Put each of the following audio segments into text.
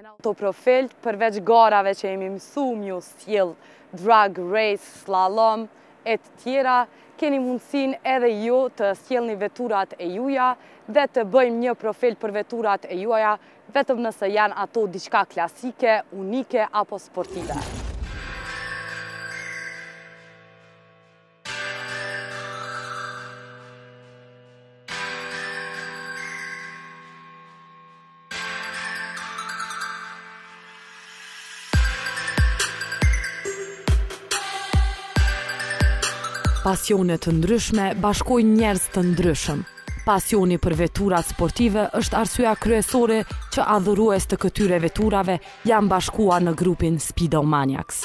Në Autoprofil, përveç garave që jemi mësu m'ju sjell, drag, race, slalom, e të tjera, keni mundësin edhe ju të sjellni veturat e juja dhe të bëjmë një profil për veturat e juaja, vetëm nëse janë ato diçka klasike, unike apo sportive. Pasione të ndryshme bashkojnë njerëz të ndryshëm. Pasioni për veturat sportive është arsyeja kryesore që adhurues të këtyre veturave janë bashkuar në grupin Speedomaniacs.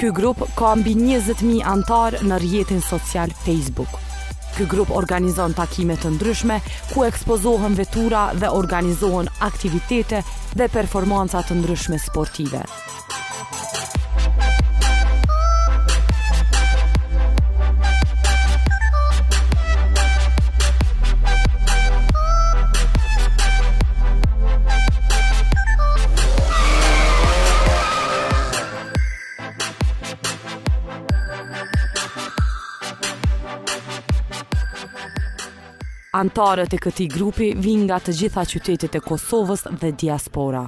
Ky grup ka mbi njëzet mijë anëtarë në rrjetin social Facebook. Ky grup organizon takime të ndryshme ku ekspozohen vetura dhe organizohen aktivitete dhe performanca të ndryshme sportive. Antarët e këtij grupi vijnë nga të gjitha qytetet e Kosovës dhe diaspora.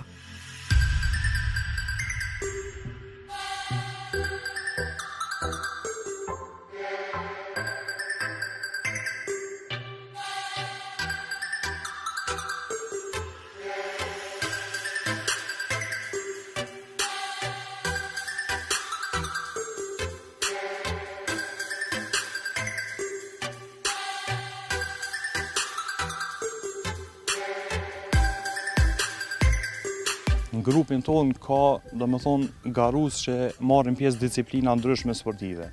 N'grupin tonë ka, domethonë, garus që marrin pjesë disiplina ndryshme sportive.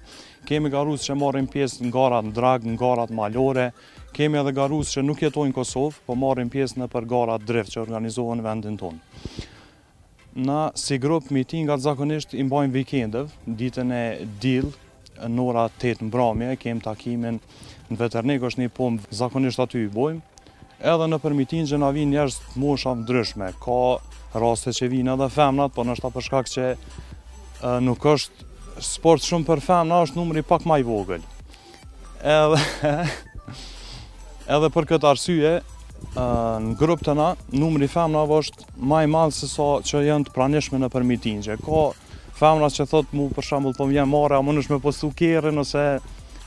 Kemi garus që marrin pjesë në garat drag, në garat malore, Kemi edhe garus që nuk jetojnë n'Kosovë, po marrin pjesë nëpër gara drift që organizohen n'vendin tonë. Na si grup mitingat zakonisht i mbajmë vikendeve, ditën e diel, në ora 8 në mbramje, kemë takimin në Veternik, është një pompë, zakonisht aty i bojmë, edhe nëpër mitingje na vinë njerëz të moshave ndryshme, ka raste që vinë edhe femnat, po ndoshta për shkak që nuk është sport shumë për femna, është numri pak ma i vogël. Edhe për këtë arsye, në grup te na, numri i femrave është ma i madhë se sa që janë të pranishme nëpër mitingje. Ka femrat që thotë mu për shambull po më vjen marre, a munësh me postu kerrin ose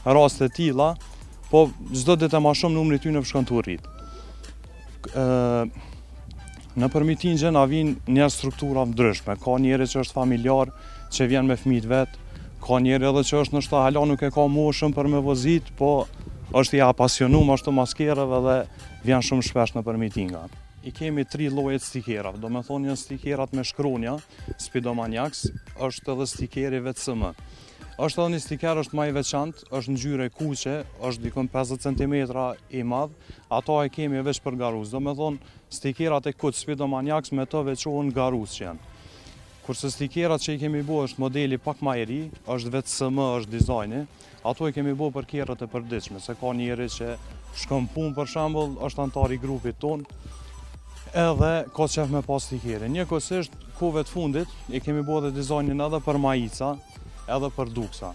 raste të tilla, po çdo ditë e ma shumë numri i tyne po shkon tu u rritë. Nëpër mitingje na vijnë njerëz të strukturave të ndryshme, ka njeri që është familjar, që vjen me fëmijët e vet, ka njeri edhe që është ndoshta hala nuk e ka moshën për me vozit, po është i apasionuar ashtu mas kerreve dhe vjen shumë shpesh nëpër mitinga. I kemi tri lloje të stikerave, domethënë janë stikerat me shkronja, Spidomaniax, është edhe stikeri VCM. Është edhe një stiker është më i veçantë, është ngjyrë e kuqe, është dikun 50 cm i madh, ato e kemi veç për garues. Domethënë Stikerat e kuq Spidomaniax me të veçohen garuesit. Kurse stikerat që i kemi bo është modeli pak ma i ri, është VCM është dizajni, ato i kemi bo për kerret e përditshme, se ka njeri që shkon n'punë për shambull, është antar i grupit tonë, edhe ka qef me pas stikere. Njëkohësisht, kohëve të fundit, i kemi bo dhe dizajnin edhe për majica, edhe për duksa.